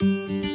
Música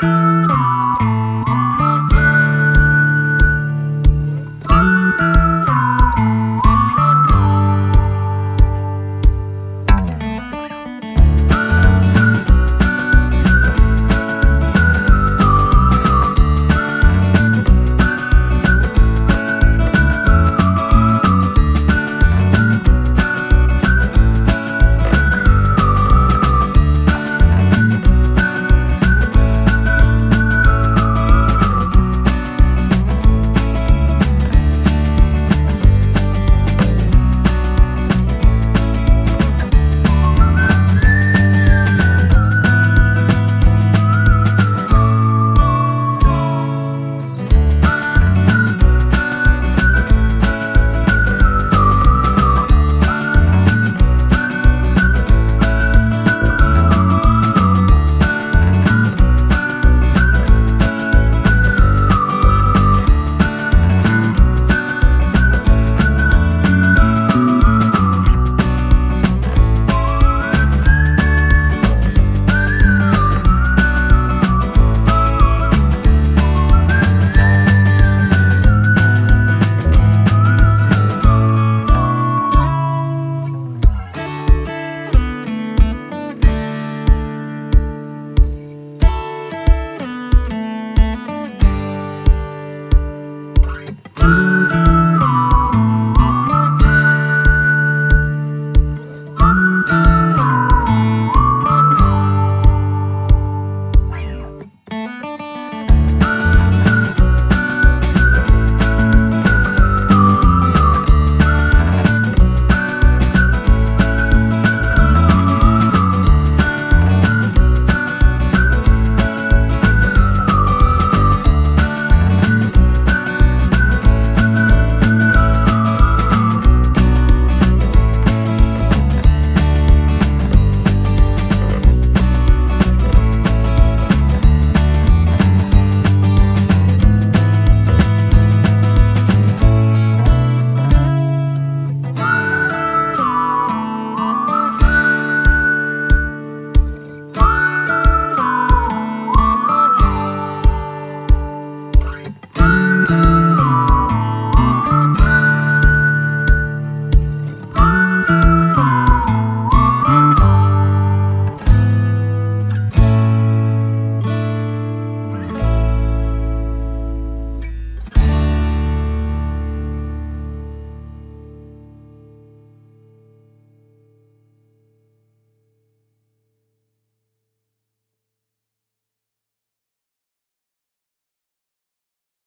Thank you.